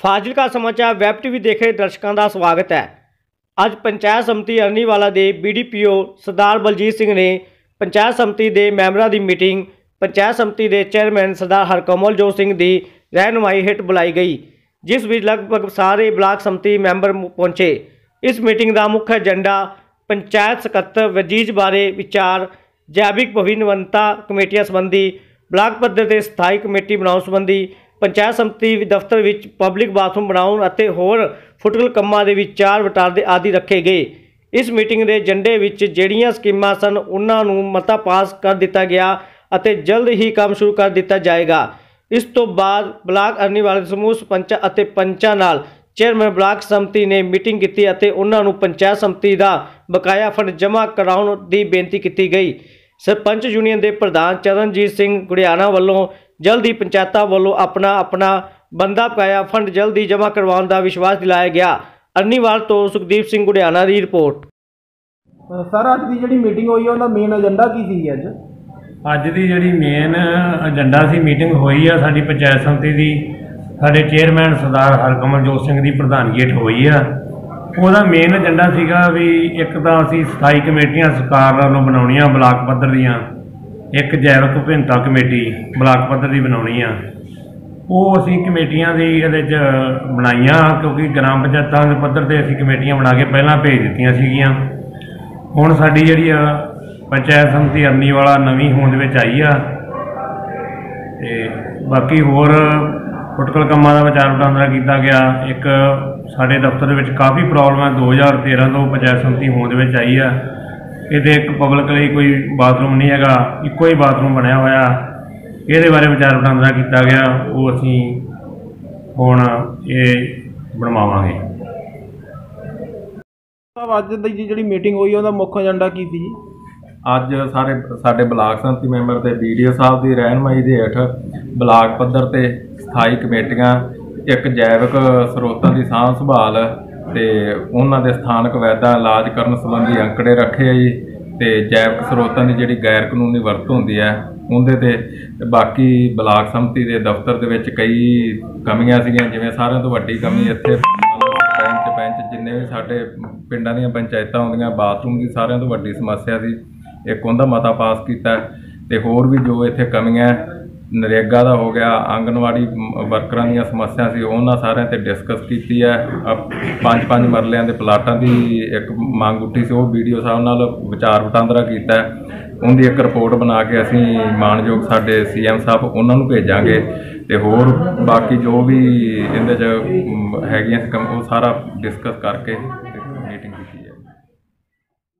ਫਾਜ਼ਿਲਕਾ ਸਮਾਚਾਰ web TV ਦੇਖ ਰਹੇ ਦਰਸ਼ਕਾਂ ਦਾ ਸਵਾਗਤ ਹੈ। ਅੱਜ ਪੰਚਾਇਤ ਸਮਿਤੀ ਅਰਨੀਵਾਲਾ ਦੇ ਬੀਡੀਪੀਓ ਸਰਦਾਰ ਬਲਜੀਤ ਸਿੰਘ ਨੇ ਪੰਚਾਇਤ ਸਮਿਤੀ ਦੇ ਮੈਂਬਰਾਂ ਦੀ ਮੀਟਿੰਗ, ਪੰਚਾਇਤ ਸਮਿਤੀ ਦੇ ਚੇਅਰਮੈਨ ਸਰਦਾਰ ਹਰਕਮਲਜੋਤ ਸਿੰਘ ਦੀ ਰਹਿਨੁਮਾਈ ਹੇਠ ਬੁਲਾਈ ਗਈ, ਜਿਸ ਵਿੱਚ ਲਗਭਗ ਸਾਰੇ ਬਲਾਕ ਸਮਿਤੀ ਮੈਂਬਰ ਪਹੁੰਚੇ। ਇਸ ਮੀਟਿੰਗ ਦਾ ਮੁੱਖ ਏਜੰਡਾ ਪੰਚਾਇਤ ਸਕੱਤਰ ਵਜੀਜ ਬਾਰੇ ਵਿਚਾਰ, ਜੈਵਿਕ ਭਵਿਨਵੰਤਾ ਕਮੇਟੀਆਂ ਸੰਬੰਧੀ, ਬਲਾਕ ਪੱਧਰ ਤੇ ਸਥਾਈ ਕਮੇਟੀ ਬਣਾਉਣ ਸੰਬੰਧੀ ਪੰਚਾਇਤ ਸੰਮਤੀ ਦਫ਼ਤਰ ਵਿੱਚ ਪਬਲਿਕ ਬਾਥਰੂਮ ਬਣਾਉਣ ਅਤੇ ਹੋਰ ਫੁੱਟਕਲ ਕੰਮਾਂ ਦੇ ਵਿੱਚ ਵਿਚਾਰ ਵਟਾਂਦਰੇ ਆਦਿ ਰੱਖੇ ਗਏ। ਇਸ ਮੀਟਿੰਗ ਦੇ ਏਜੰਡੇ ਵਿੱਚ ਜਿਹੜੀਆਂ ਸਕੀਮਾਂ ਸਨ, ਉਹਨਾਂ ਨੂੰ ਮਤਾ ਪਾਸ ਕਰ ਦਿੱਤਾ ਗਿਆ ਅਤੇ ਜਲਦ ਹੀ ਕੰਮ ਸ਼ੁਰੂ ਕਰ ਦਿੱਤਾ ਜਾਏਗਾ। ਇਸ ਤੋਂ ਬਾਅਦ ਬਲਾਕ ਅਰਨੀਵਾਲਾ ਦੇ ਸਮੂਹ, ਸਰਪੰਚਾਂ ਅਤੇ ਪੰਚਾਂ ਨਾਲ ਚੇਅਰਮੈਨ ਬਲਾਕ ਸੰਮਤੀ ਨੇ ਮੀਟਿੰਗ ਕੀਤੀ ਅਤੇ ਉਹਨਾਂ ਨੂੰ ਪੰਚਾਇਤ ਸੰਮਤੀ ਦਾ ਬਕਾਇਆ ਫੰਡ ਜਮ੍ਹਾਂ ਕਰਾਉਣ ਦੀ ਬੇਨਤੀ ਕੀਤੀ ਗਈ। ਸਰਪੰਚ ਯੂਨੀਅਨ ਦੇ ਪ੍ਰਧਾਨ ਚਰਨਜੀਤ ਸਿੰਘ ਗੁੜਿਆਣਾ ਵੱਲੋਂ ਜਲਦ ਪੰਚਾਇਤਾਂ ਵੱਲੋਂ ਆਪਣਾ ਆਪਣਾ ਬੰਦਾ ਪਾਇਆ ਫੰਡ ਜਲਦੀ ਜਮ੍ਹਾਂ ਕਰਵਾਉਣ ਦਾ ਵਿਸ਼ਵਾਸ ਦਿਲਾਇਆ ਗਿਆ। ਅਰਨੀਵਾਲ ਤੋਂ ਸੁਖਦੀਪ ਸਿੰਘ ਗੁੜਿਆਣਾ ਦੀ ਰਿਪੋਰਟ। ਸਰ ਅੱਜ ਦੀ ਜਿਹੜੀ ਮੀਟਿੰਗ ਹੋਈ ਹੈ ਉਹਦਾ ਮੇਨ ਏਜੰਡਾ ਕੀ ਸੀ ਅੱਜ? ਅੱਜ ਦੀ ਜਿਹੜੀ ਮੇਨ ਏਜੰਡਾ ਸੀ ਮੀਟਿੰਗ ਹੋਈ ਆ ਸਾਡੀ ਪੰਚਾਇਤ ਸਮਿਤੀ ਦੀ। ਸਾਡੇ ਚੇਅਰਮੈਨ ਸਰਦਾਰ ਹਰਕਮਲਜੋਤ ਸਿੰਘ ਦੀ ਪ੍ਰਧਾਨਗੀ ਹੇਠ ਹੋਈ ਆ। ਉਹਦਾ ਮੇਨ ਏਜੰਡਾ ਸੀਗਾ ਵੀ ਇੱਕ ਤਾਂ ਅਸੀਂ ਸਥਾਈ ਕਮੇਟੀਆਂ ਸਰਕਾਰ ਵੱਲੋਂ ਬਣਾਉਣੀਆਂ ਬਲਾਕ ਪੱਧਰ ਦੀਆਂ। ਇੱਕ ਜੈਵਿਕ ਵਿਭਿੰਨਤਾ ਕਮੇਟੀ ਬਲਾਕ ਪੱਧਰ ਦੀ ਬਣਾਉਣੀ ਆ। ਉਹ ਅਸੀਂ ਕਮੇਟੀਆਂ ਦੀ ਇਹਦੇ 'ਚ ਬਣਾਈਆਂ, ਕਿਉਂਕਿ ਗ੍ਰਾਮ ਪੰਚਾਇਤਾਂ ਦੇ ਪੱਧਰ ਤੇ ਅਸੀਂ ਕਮੇਟੀਆਂ ਬਣਾ ਕੇ ਪਹਿਲਾਂ ਭੇਜ ਦਿੱਤੀਆਂ ਸੀਗੀਆਂ। ਹੁਣ ਸਾਡੀ ਜਿਹੜੀ ਆ ਪੰਚਾਇਤ ਸਮਿਤੀ ਅਰਨੀ ਵਾਲਾ ਨਵੀਂ ਹੋਂਦ ਵਿੱਚ ਆਈ ਆ। ਤੇ ਬਾਕੀ ਹੋਰ ਫੁੱਟਕਲ ਕੰਮਾਂ ਦਾ ਵਿਚਾਰ ਵਟਾਂਦਰਾ ਕੀਤਾ ਗਿਆ। ਇੱਕ ਸਾਡੇ ਦਫ਼ਤਰ ਦੇ ਵਿੱਚ ਕਾਫੀ ਪ੍ਰੋਬਲਮ ਹੈ 2013 ਤੋਂ ਪੰਚਾਇਤ ਸਮਿਤੀ ਹੋਂਦ ਵਿੱਚ ਆਈ ਆ। ਇਹਦੇ ਇੱਕ ਪਬਲਿਕ ਲਈ ਕੋਈ ਬਾਥਰੂਮ ਨਹੀਂ ਹੈਗਾ ਇੱਕੋ ਹੀ ਬਾਥਰੂਮ ਬਣਿਆ ਹੋਇਆ। ਇਹਦੇ ਬਾਰੇ ਵਿਚਾਰ ਵਟਾਂਦਰਾ ਕੀਤਾ ਗਿਆ ਉਹ ਅਸੀਂ ਹੁਣ ਇਹ ਬਣਵਾਵਾਂਗੇ। ਸਾਹਿਬ ਅੱਜ ਦੀ ਜਿਹੜੀ ਮੀਟਿੰਗ ਹੋਈ ਉਹਦਾ ਮੁੱਖ ਏਜੰਡਾ ਕੀ ਸੀ ਜੀ? ਅੱਜ ਸਾਰੇ ਸਾਡੇ ਬਲਾਕ ਸੰਮਤੀ ਮੈਂਬਰ ਤੇ ਵੀਡੀਓ ਸਾਹਿਬ ਦੀ ਰਹਿਨਮਾਈ ਦੇ ਹੇਠ ਬਲਾਕ ਪੱਧਰ ਤੇ ਸਥਾਈ ਕਮੇਟੀਆਂ ਇੱਕ ਜੈਵਿਕ ਸਰੋਤਾਂ ਦੀ ਸਾਂਭ ਸੰਭਾਲ ਤੇ ਉਹਨਾਂ ਦੇ ਸਥਾਨਕ ਵੈਦਾਂ ਇਲਾਜ ਕਰਨ ਸੰਬੰਧੀ ਅੰਕੜੇ ਰੱਖੇ ਆ ਜੀ, ਤੇ ਜੈਵਿਕ ਸਰੋਤਾਂ ਦੀ ਜਿਹੜੀ ਗੈਰ ਕਾਨੂੰਨੀ ਵਰਤੋਂ ਹੁੰਦੀ ਹੈ, ਉਹਦੇ ਤੇ ਬਾਕੀ ਬਲਾਕ ਸੰਮਤੀ ਦੇ ਦਫ਼ਤਰ ਦੇ ਵਿੱਚ ਕਈ ਕਮੀਆਂ ਸੀਗੀਆਂ, ਜਿਵੇਂ ਸਾਰਿਆਂ ਤੋਂ ਵੱਡੀ ਕਮੀ ਇੱਥੇ ਪੰਚ ਪੰਚ ਜਿੰਨੇ ਵੀ ਸਾਡੇ ਪਿੰਡਾਂ ਦੀਆਂ ਪੰਚਾਇਤਾਂ ਹੁੰਦੀਆਂ, ਬਾਥਰੂਮ ਦੀ ਸਾਰਿਆਂ ਤੋਂ ਵੱਡੀ ਸਮੱਸਿਆ ਸੀ, ਇੱਕ ਉਹਦਾ ਮਤਾ ਪਾਸ ਕੀਤਾ, ਤੇ ਹੋਰ ਵੀ ਜੋ ਇੱਥੇ ਕਮੀਆਂ ਨਰੇਗਾ ਦਾ ਹੋ ਗਿਆ, ਆਂਗਨਵਾੜੀ ਵਰਕਰਾਂ ਦੀਆਂ ਸਮੱਸਿਆ ਸੀ, ਉਹਨਾਂ ਸਾਰਿਆਂ ਤੇ ਡਿਸਕਸ ਕੀਤੀ ਹੈ। ਅਹ ਪੰਜ ਪੰਜ ਮਰਲਿਆਂ ਦੇ ਪਲਾਟਾਂ ਦੀ ਇੱਕ ਮੰਗ ਉੱਠੀ ਸੀ, ਉਹ ਵੀਡੀਓ ਸਾਹਿਬ ਨਾਲ ਵਿਚਾਰ ਵਟਾਂਦਰਾ ਕੀਤਾ ਉਹਦੀ ਇੱਕ ਰਿਪੋਰਟ ਬਣਾ ਕੇ ਅਸੀਂ ਮਾਨਯੋਗ ਸਾਡੇ ਸੀਐਮ ਸਾਹਿਬ ਉਹਨਾਂ ਨੂੰ ਭੇਜਾਂਗੇ। ਤੇ ਹੋਰ ਬਾਕੀ ਜੋ ਵੀ ਇਹਦੇ ਚ ਹੈਗੀਆਂ ਸੀ ਕੰਮ, ਉਹ ਸਾਰਾ ਡਿਸਕਸ ਕਰਕੇ